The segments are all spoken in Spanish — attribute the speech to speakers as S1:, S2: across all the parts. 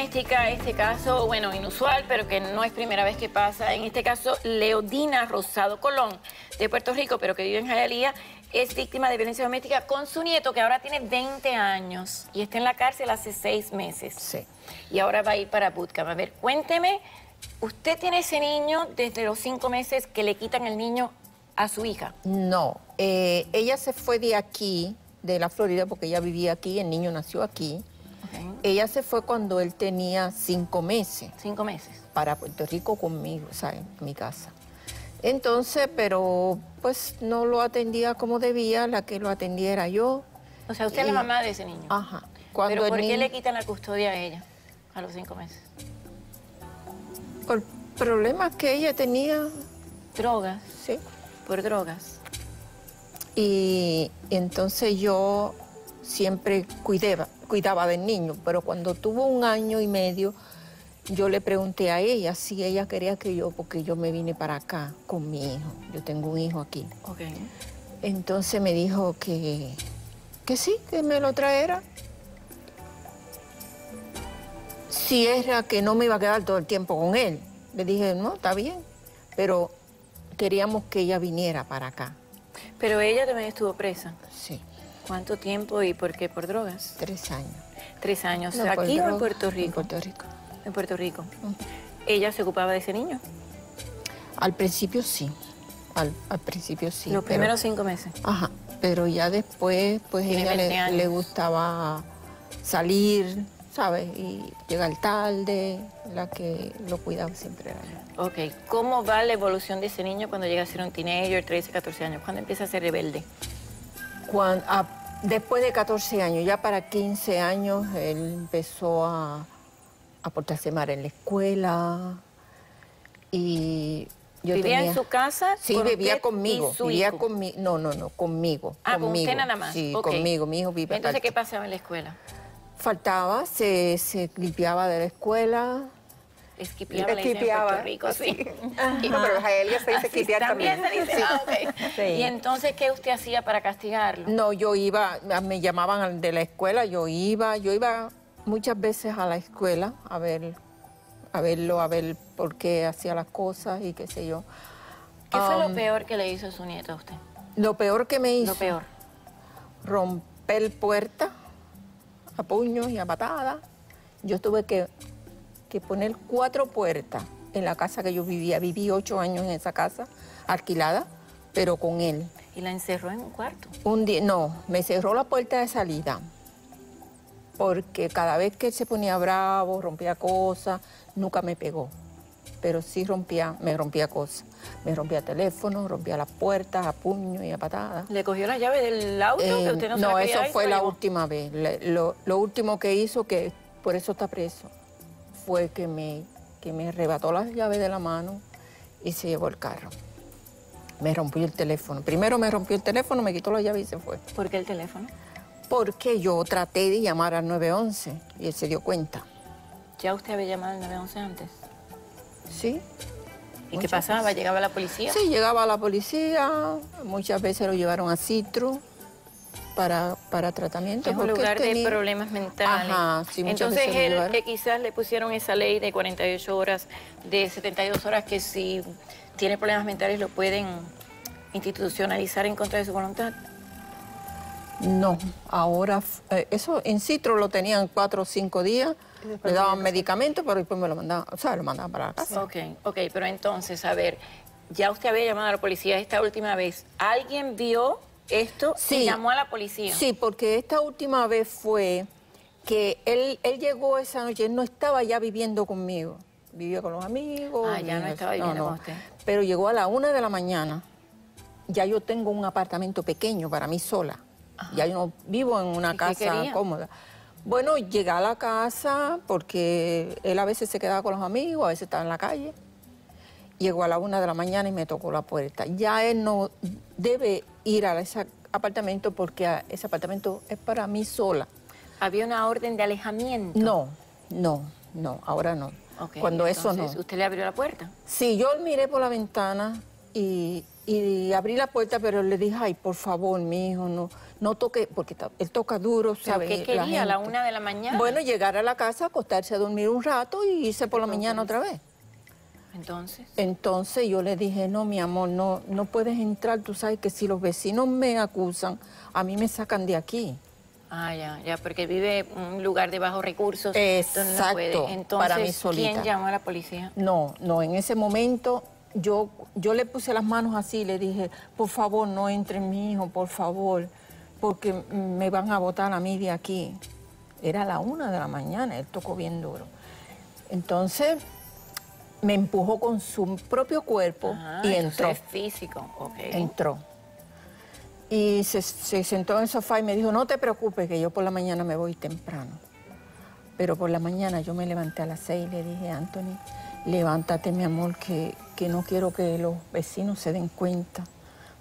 S1: doméstica, este caso, bueno, inusual, pero que no es primera vez que pasa. En este caso, Leodina Rosado Colón, de Puerto Rico, pero que vive en Jayalía, es víctima de violencia doméstica con su nieto, que ahora tiene 20 años y está en la cárcel hace seis meses.
S2: Sí.
S1: Y ahora va a ir para bootcamp. A ver, cuénteme, ¿usted tiene ese niño desde los cinco meses que le quitan el niño a su hija?
S2: No, eh, ella se fue de aquí, de la Florida, porque ella vivía aquí, el niño nació aquí. Ella se fue cuando él tenía cinco meses.
S1: Cinco meses.
S2: Para Puerto Rico conmigo, o sea, en mi casa. Entonces, pero pues no lo atendía como debía, la que lo atendía era yo.
S1: O sea, usted es la mamá de ese niño.
S2: Ajá.
S1: ¿Pero por qué le quitan la custodia a ella a los cinco meses?
S2: Por problemas que ella tenía.
S1: ¿Drogas?
S2: Sí.
S1: Por drogas.
S2: Y entonces yo siempre cuidaba, cuidaba del niño, pero cuando tuvo un año y medio, yo le pregunté a ella si ella quería que yo, porque yo me vine para acá con mi hijo, yo tengo un hijo aquí.
S1: Okay.
S2: Entonces me dijo que, que sí, que me lo traera. Si era que no me iba a quedar todo el tiempo con él. Le dije, no, está bien, pero queríamos que ella viniera para acá.
S1: Pero ella también estuvo presa.
S2: Sí.
S1: ¿Cuánto tiempo y por qué? ¿Por drogas?
S2: Tres años.
S1: Tres años. ¿Aquí o en Puerto Rico?
S2: En Puerto Rico.
S1: En Puerto Rico. ¿Ella se ocupaba de ese niño?
S2: Al principio sí. Al, principio sí.
S1: Los primeros cinco meses.
S2: Ajá. Pero ya después, pues ella le, le, gustaba salir, ¿sabes? Y llegar tarde. La que lo cuidaba siempre era yo.
S1: Ok. ¿Cómo va la evolución de ese niño cuando llega a ser un teenager, 13, 14 años? ¿Cuándo empieza a ser rebelde?
S2: Cuando, después de 14 años, ya para 15 años, él empezó a a portarse mal en la escuela. Y
S1: yo ¿Vivía en su casa?
S2: Sí, vivía conmigo. Vivía conmigo. No, no, no, conmigo.
S1: Ah,
S2: conmigo.
S1: con usted nada más.
S2: Sí, conmigo. Mi hijo vivía
S1: Entonces, ¿qué pasaba en la escuela?
S2: Faltaba, se, se limpiaba de la escuela.
S1: Esquipiaba, esquipiaba. En Rico, sí.
S2: No, pero Jaelia se dice esquipiar también.
S1: también. Se dice, ah, okay. sí. ¿Y entonces qué usted hacía para castigarlo?
S2: No, yo iba, me llamaban de la escuela, yo iba, yo iba muchas veces a la escuela a ver a verlo, a ver por qué hacía las cosas y qué sé yo.
S1: ¿Qué fue lo um, peor que le hizo su nieto a usted?
S2: Lo peor que me hizo.
S1: Lo peor.
S2: Romper puerta a puños y a patadas. Yo tuve que, que poner cuatro puertas en la casa que yo vivía. Viví ocho años en esa casa, alquilada, pero con él.
S1: ¿Y la encerró en un cuarto?
S2: Un día, no, me cerró la puerta de salida porque cada vez que él se ponía bravo, rompía cosas, nunca me pegó. Pero sí rompía, me rompía cosas. Me rompía teléfono, rompía las puertas a puño y a patadas.
S1: ¿Le cogió la llave del auto que
S2: eh,
S1: usted no
S2: No, eso fue la última vez. lo, último que hizo, que por eso está preso, fue que me, que me arrebató las llaves de la mano y se llevó el carro. Me rompió el teléfono. Primero me rompió el teléfono, me quitó la llave y se fue.
S1: ¿Por qué el teléfono?
S2: porque yo traté de llamar al 911 y él se dio cuenta.
S1: ¿Ya usted había llamado al 911 antes?
S2: Sí.
S1: ¿Y qué pasaba? ¿Llegaba la policía?
S2: Sí, llegaba la policía, muchas veces lo llevaron a Citru para, para tratamiento.
S1: Es un lugar de problemas mentales.
S2: Ajá, sí,
S1: Entonces él, que quizás le pusieron esa ley de 48 horas, de 72 horas, que si tiene problemas mentales lo pueden institucionalizar en contra de su voluntad.
S2: No, ahora, eh, eso in Citro lo tenían cuatro o cinco días, le daban medicamentos, pero después me lo mandaban, o sea, lo mandaban para la casa.
S1: Ok, ok, pero entonces, a ver, ya usted había llamado a la policía esta última vez. ¿Alguien vio esto y llamó a la policía?
S2: Sí, porque esta última vez fue que él, él llegó esa noche, él no estaba ya viviendo conmigo, vivía con los amigos.
S1: Ah, ya no estaba viviendo con usted.
S2: Pero llegó a la una de la mañana, ya yo tengo un apartamento pequeño para mí sola ya yo no vivo en una casa cómoda. Bueno, llegué a la casa porque él a veces se quedaba con los amigos, a veces estaba en la calle. Llegó a la una de la mañana y me tocó la puerta. Ya él no debe ir a ese apartamento porque ese apartamento es para mí sola.
S1: ¿Había una orden de alejamiento?
S2: No, no, no, ahora no. Cuando eso no.
S1: ¿Usted le abrió la puerta?
S2: Sí, yo miré por la ventana y, y abrí la puerta, pero le dije, ay, por favor, mi hijo, no no toque, porque él toca duro, ¿sabes?
S1: ¿Qué quería a la una de la mañana?
S2: Bueno, llegar a la casa, acostarse a dormir un rato y irse por la mañana otra vez.
S1: Entonces.
S2: Entonces yo le dije, no, mi amor, no, no puedes entrar, tú sabes que si los vecinos me acusan, a mí me sacan de aquí.
S1: Ah, ya, ya, porque vive en un lugar de bajos recursos.
S2: Exacto,
S1: Entonces, para mí solita. ¿quién llamó a la policía?
S2: No, no, en ese momento yo, yo le puse las manos así y le dije, por favor, no entre mi hijo, por favor, porque me van a botar a mí de aquí. Era la una de la mañana, él tocó bien duro. Entonces me empujó con su propio cuerpo ah, y entró.
S1: Físico, ok.
S2: Entró. Y se, sentó en el sofá y me dijo, no te preocupes, que yo por la mañana me voy temprano. Pero por la mañana yo me levanté a las seis y le dije, Anthony, levántate, mi amor, que, que no quiero que los vecinos se den cuenta.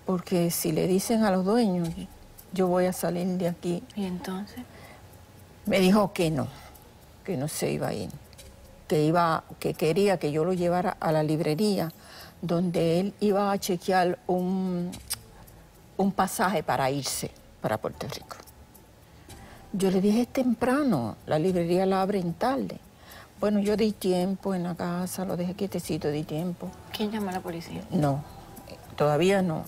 S2: Porque si le dicen a los dueños, yo voy a salir de aquí.
S1: ¿Y entonces?
S2: Me dijo que no, que no se iba a ir. Que, iba, que quería que yo lo llevara a la librería, donde él iba a chequear un, un pasaje para irse para Puerto Rico. Yo le dije, es temprano, la librería la abren tarde. Bueno, yo di tiempo en la casa, lo dejé quietecito, di tiempo.
S1: ¿Quién llama a la policía?
S2: No, todavía no.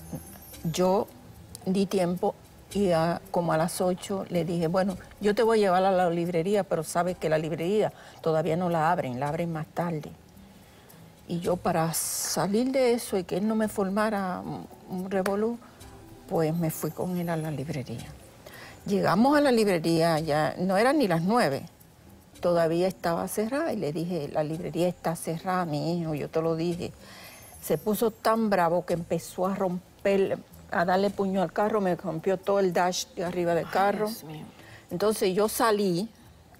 S2: Yo di tiempo y como a las 8 le dije, bueno, yo te voy a llevar a la librería, pero sabes que la librería todavía no la abren, la abren más tarde. Y yo para salir de eso y que él no me formara un revolú, pues me fui con él a la librería. Llegamos a la librería, ya no eran ni las nueve, todavía estaba cerrada y le dije, la librería está cerrada, mi hijo, yo te lo dije. Se puso tan bravo que empezó a romper, a darle puño al carro, me rompió todo el dash de arriba del carro. Entonces yo salí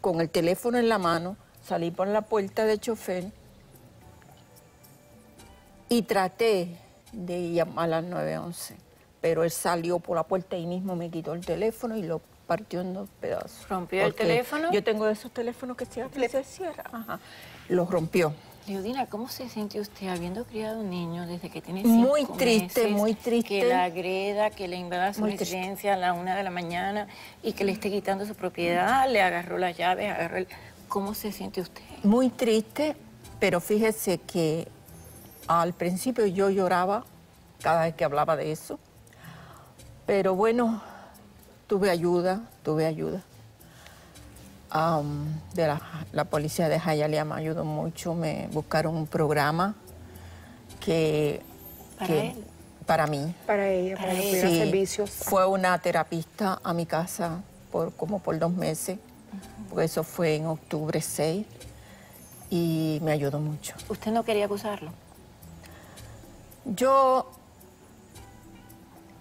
S2: con el teléfono en la mano, salí por la puerta del chofer y traté de llamar al 911 pero él salió por la puerta y mismo me quitó el teléfono y lo partió en dos pedazos.
S1: ¿Rompió el teléfono?
S2: Yo tengo esos teléfonos que se, cierra. Ajá. Lo rompió.
S1: Leodina, ¿cómo se siente usted habiendo criado un niño desde que tiene
S2: cinco Muy triste, muy triste.
S1: Que la agreda, que le invada su residencia a la una de la mañana y que le esté quitando su propiedad, le agarró las llaves, agarró el... ¿Cómo se siente usted?
S2: Muy triste, pero fíjese que al principio yo lloraba cada vez que hablaba de eso pero bueno, tuve ayuda, tuve ayuda. De la, policía de Hialeah me ayudó mucho, me buscaron un programa que...
S1: ¿Para
S2: Para mí.
S3: Para ella, para, los servicios.
S2: Fue una terapista a mi casa por como por dos meses, porque eso fue en octubre 6 y me ayudó mucho.
S1: ¿Usted no quería acusarlo?
S2: Yo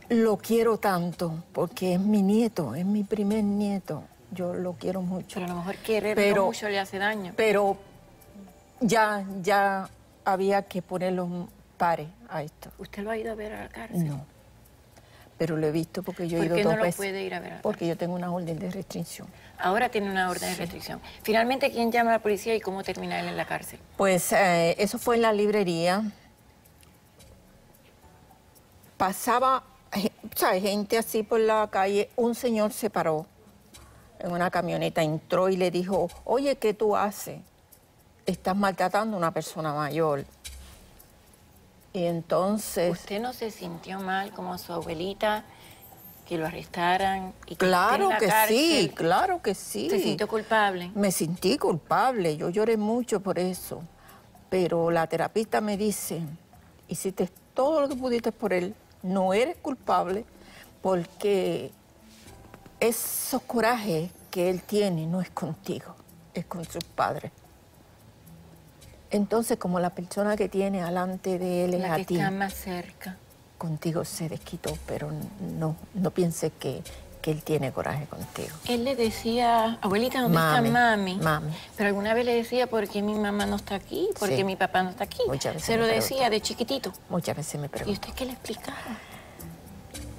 S2: lo quiero tanto porque es mi nieto, es mi primer nieto. Yo lo quiero mucho.
S1: Pero a lo mejor quererlo mucho le hace daño.
S2: Pero ya, ya había que ponerle un pare a esto.
S1: ¿Usted lo ha ido a ver a la cárcel?
S2: No. Pero lo he visto porque yo he ido
S1: qué
S2: dos
S1: no
S2: veces.
S1: puede ir a ver
S2: Porque yo tengo una orden de restricción.
S1: Ahora tiene una orden de restricción. Finalmente, ¿quién llama a la policía y cómo termina él en la cárcel?
S2: Pues eh, eso fue en la librería. Pasaba ¿sabes? Gente así por la calle, un señor se paró en una camioneta, entró y le dijo, oye, ¿qué tú haces? Estás maltratando a una persona mayor. Y entonces...
S1: ¿Usted no se sintió mal como su abuelita que lo arrestaran y que
S2: Claro
S1: en la
S2: que sí, claro que sí.
S1: ¿Se sintió culpable?
S2: Me sentí culpable, yo lloré mucho por eso. Pero la terapista me dice, hiciste todo lo que pudiste por él, no eres culpable porque esos corajes que él tiene no es contigo, es con sus padres. Entonces, como la persona que tiene delante de él es
S1: la
S2: que
S1: está más cerca.
S2: Contigo se desquitó, pero no, no piense que, él tiene coraje contigo.
S1: Él le decía, abuelita, ¿dónde está mami?
S2: Mami.
S1: Pero alguna vez le decía, ¿por qué mi mamá no está aquí? ¿Por qué mi papá no está aquí?
S2: Muchas veces
S1: se lo decía de chiquitito.
S2: Muchas veces me pregunto.
S1: ¿Y usted qué le explicaba?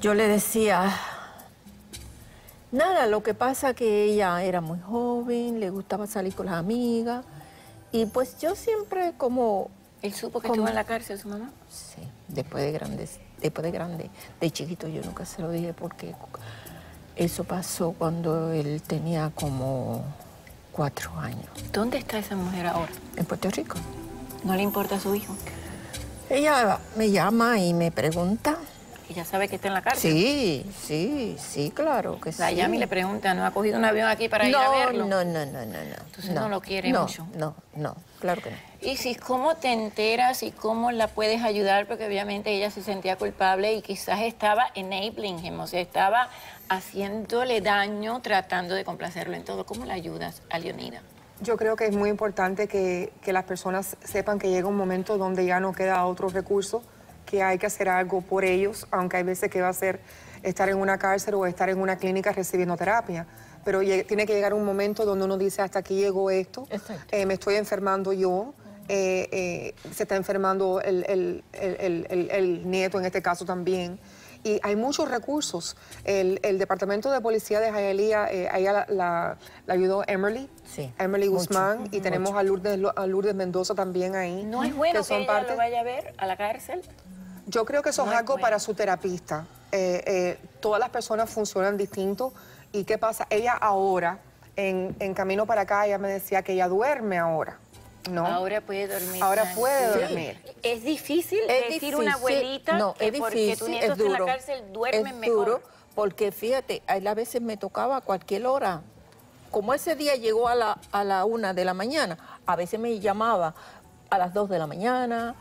S2: Yo le decía, nada, lo que pasa que ella era muy joven, le gustaba salir con las amigas, y pues yo siempre como...
S1: ¿Él supo que estuvo en la cárcel su mamá?
S2: Sí, después de grande, después de grande, de chiquito yo nunca se lo dije porque Eso pasó cuando él tenía como cuatro años.
S1: ¿Dónde está esa mujer ahora?
S2: En Puerto Rico.
S1: ¿No le importa a su hijo?
S2: Ella me llama y me pregunta.
S1: ¿Y ya sabe que está en la cárcel?
S2: Sí, sí, sí, claro que
S1: la
S2: sí.
S1: y le pregunta, ¿no ha cogido un avión aquí para ir a verlo?
S2: No, no, no, no, no.
S1: Entonces no, lo quiere mucho.
S2: No, no, claro que no.
S1: Y si, ¿cómo te enteras y cómo la puedes ayudar? Porque obviamente ella se sentía culpable y quizás estaba enabling him, o sea, estaba haciéndole daño tratando de complacerlo en todo. ¿Cómo la ayudas a Leonida?
S3: Yo creo que es muy importante que, que, las personas sepan que llega un momento donde ya no queda otro recurso, que hay que hacer algo por ellos, aunque hay veces que va a ser estar en una cárcel o estar en una clínica recibiendo terapia. Pero tiene que llegar un momento donde uno dice, hasta aquí llegó esto, eh, me estoy enfermando yo, eh, eh, se está enfermando el, el, el, el, nieto en este caso también. Y hay muchos recursos. El, Departamento de Policía de Hialeah, eh, ahí la, la, ayudó Emily,
S2: sí,
S3: Emily Guzmán, y tenemos a Lourdes, a Lourdes, Mendoza también ahí.
S1: ¿No es bueno que, son ella lo vaya a ver a la cárcel?
S3: Yo creo que eso es algo para su terapista. todas las personas funcionan distinto. ¿Y qué pasa? Ella ahora, en, en camino para acá, ella me decía que ella duerme ahora. No.
S1: Ahora puede dormir.
S3: Ahora puede dormir.
S1: Es difícil es decir una abuelita
S2: no,
S1: que
S2: es
S1: porque tu nieto está en la cárcel duerme
S2: es
S1: mejor.
S2: Duro porque fíjate, a veces me tocaba a cualquier hora. Como ese día llegó a la, a la una de la mañana, a veces me llamaba a las dos de la mañana.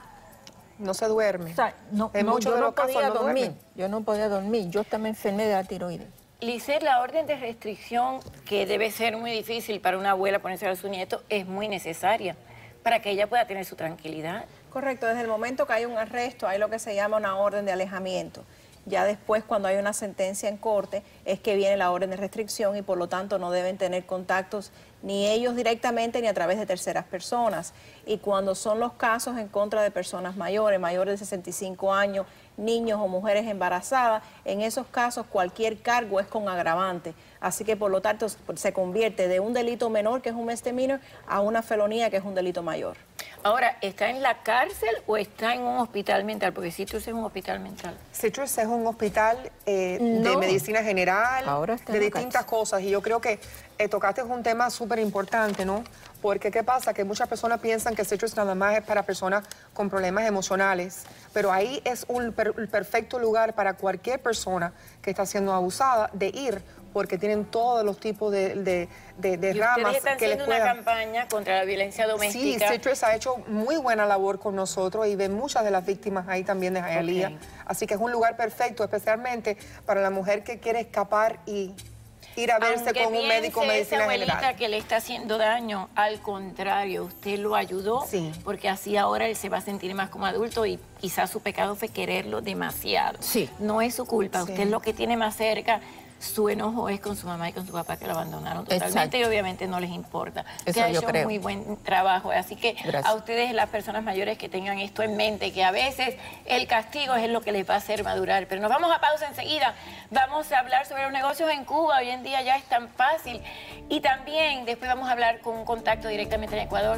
S3: No se duerme.
S2: O sea, no,
S3: en muchos
S2: yo
S3: de
S2: no
S3: los casos
S2: podía
S3: no
S2: dormir.
S3: duerme.
S2: Yo no podía dormir. Yo también enfermé de la tiroides.
S1: Licer, la orden de restricción, que debe ser muy difícil para una abuela ponerse a su nieto, es muy necesaria para que ella pueda tener su tranquilidad.
S4: Correcto, desde el momento que hay un arresto hay lo que se llama una orden de alejamiento. Ya después, cuando hay una sentencia en corte, es que viene la orden de restricción y por lo tanto no deben tener contactos ni ellos directamente ni a través de terceras personas. Y cuando son los casos en contra de personas mayores, mayores de 65 años, niños o mujeres embarazadas, en esos casos cualquier cargo es con agravante. Así que por lo tanto se convierte de un delito menor, que es un misdemeanor, a una felonía, que es un delito mayor.
S1: Ahora, ¿está en la cárcel o está en un hospital mental? Porque Citrus es un hospital mental.
S3: Citrus es un hospital eh, de medicina general,
S2: Ahora
S3: de distintas cosas. Y yo creo que eh, tocaste un tema súper importante, ¿no? Porque ¿qué pasa? Que muchas personas piensan que Citrus nada más es para personas con problemas emocionales. Pero ahí es un perfecto lugar para cualquier persona que está siendo abusada de ir porque tienen todos los tipos de, de, de,
S1: ¿Y
S3: ramas
S1: ustedes están
S3: que les
S1: haciendo
S3: puedan...
S1: una campaña contra la violencia doméstica.
S3: Sí, Citrus ha hecho muy buena labor con nosotros y ve muchas de las víctimas ahí también de.
S1: Ok.
S3: Así que es un lugar perfecto, especialmente para la mujer que quiere escapar y ir a verse
S1: Aunque
S3: con un médico medicina
S1: esa abuelita
S3: general.
S1: que le está haciendo daño, al contrario, usted lo ayudó,
S3: Sí.
S1: porque así ahora él se va a sentir más como adulto y quizás su pecado fue quererlo demasiado.
S2: Sí.
S1: No es su culpa,
S3: Sí.
S1: usted lo que tiene más cerca. Su enojo es con su mamá y con su papá que lo abandonaron totalmente
S2: Exacto.
S1: y obviamente no les importa.
S2: Eso
S1: Usted ha
S2: yo
S1: hecho
S2: creo.
S1: muy buen trabajo. Así que
S2: Gracias.
S1: a ustedes, las personas mayores, que tengan esto en mente, que a veces el castigo es lo que les va a hacer madurar. Pero nos vamos a pausa enseguida. Vamos a hablar sobre los negocios en Cuba. Hoy en día ya es tan fácil. Y también después vamos a hablar con un contacto directamente en Ecuador.